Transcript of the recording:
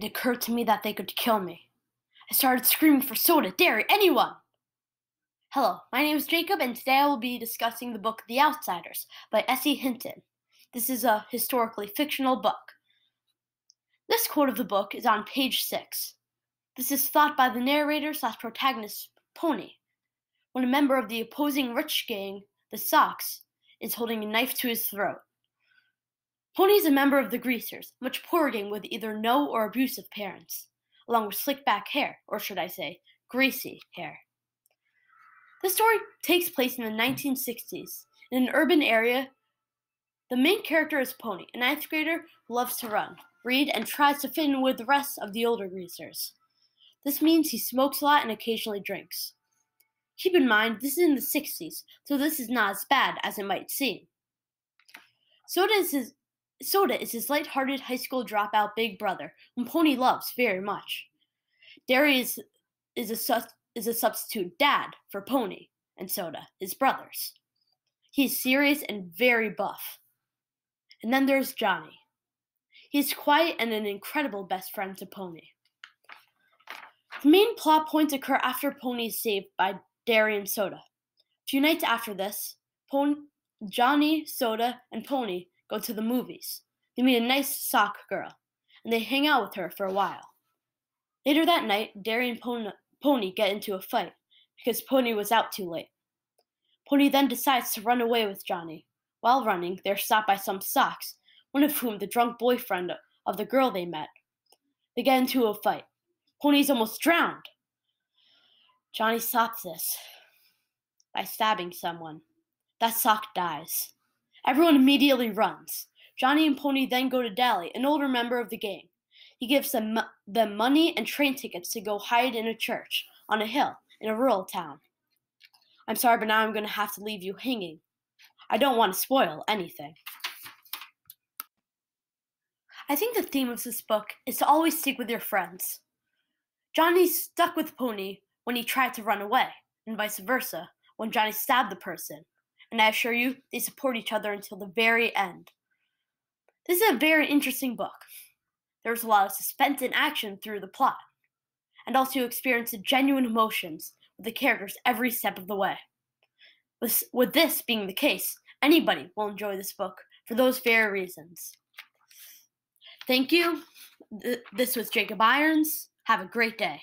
It occurred to me that they could kill me. I started screaming for soda, Darry, anyone! Hello, my name is Jacob, and today I will be discussing the book The Outsiders by S.E. Hinton. This is a historically fictional book. This quote of the book is on page 6. This is thought by the narrator slash protagonist, Pony, when a member of the opposing rich gang, the Socs, is holding a knife to his throat. Pony is a member of the Greasers, much poorer gang with either no or abusive parents, along with slick back hair, or should I say, greasy hair. The story takes place in the 1960s in an urban area. The main character is Pony, a ninth grader who loves to run, read, and tries to fit in with the rest of the older greasers. This means he smokes a lot and occasionally drinks. Keep in mind, this is in the 60s, so this is not as bad as it might seem. Soda is his, Soda is his light-hearted high school dropout big brother, whom Pony loves very much. Darry is, is a is a substitute dad for Pony and Soda, his brothers. He's serious and very buff. And then there's Johnny. He's quiet and an incredible best friend to Pony. The main plot points occur after Pony is saved by Darry and Soda. A few nights after this, Pony, Johnny, Soda, and Pony go to the movies. They meet a nice Soc girl, and they hang out with her for a while. Later that night, Darry and Pony, Pony get into a fight because Pony was out too late. Pony then decides to run away with Johnny. While running, they're stopped by some Socs, one of whom the drunk boyfriend of the girl they met. They get into a fight. Pony's almost drowned. Johnny stops this by stabbing someone. That Soc dies. Everyone immediately runs. Johnny and Pony then go to Dally, an older member of the gang. He gives them, them money and train tickets to go hide in a church on a hill in a rural town. I'm sorry, but now I'm going to have to leave you hanging. I don't want to spoil anything. I think the theme of this book is to always stick with your friends. Johnny stuck with Pony when he tried to run away, and vice versa when Johnny stabbed the person. And I assure you, they support each other until the very end. This is a very interesting book. There's a lot of suspense and action through the plot, and also you experience the genuine emotions with the characters every step of the way. With, with this being the case, anybody will enjoy this book for those very reasons. Thank you. This was Jacob Irons. Have a great day.